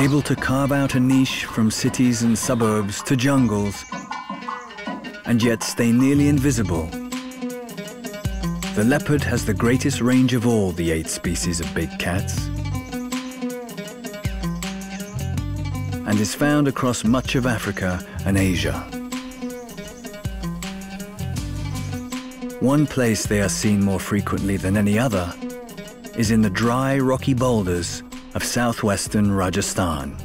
able to carve out a niche from cities and suburbs to jungles, and yet stay nearly invisible. The leopard has the greatest range of all the eight species of big cats, and is found across much of Africa and Asia. One place they are seen more frequently than any other is in the dry, rocky boulders of southwestern Rajasthan.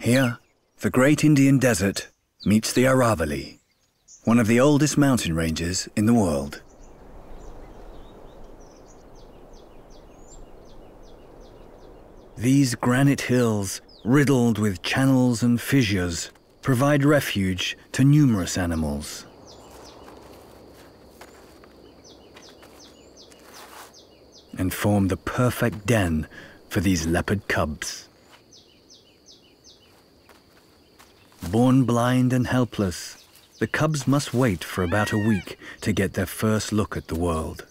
Here, the great Indian desert meets the Aravalli, one of the oldest mountain ranges in the world. These granite hills, riddled with channels and fissures, provide refuge to numerous animals. And form the perfect den for these leopard cubs. Born blind and helpless, the cubs must wait for about a week to get their first look at the world.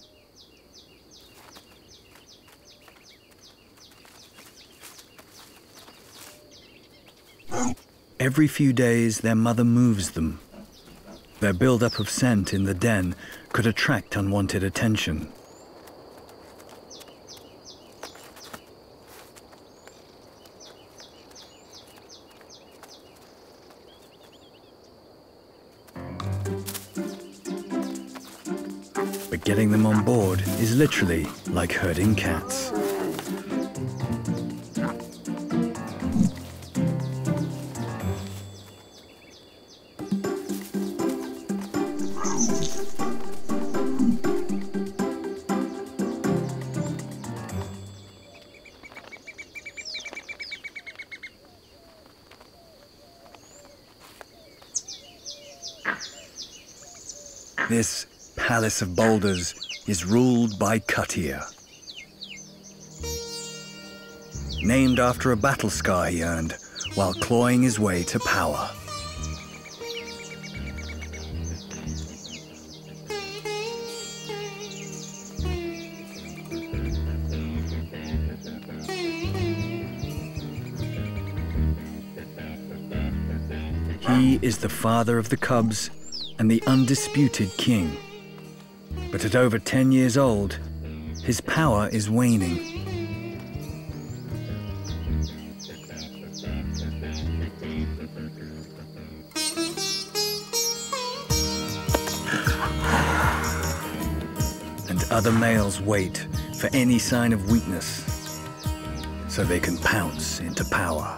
Every few days, their mother moves them. Their buildup of scent in the den could attract unwanted attention. But getting them on board is literally like herding cats. This palace of boulders is ruled by Katir. Named after a battle scar he earned while clawing his way to power. He is the father of the cubs and the undisputed king. But at over 10 years old, his power is waning. And other males wait for any sign of weakness so they can pounce into power.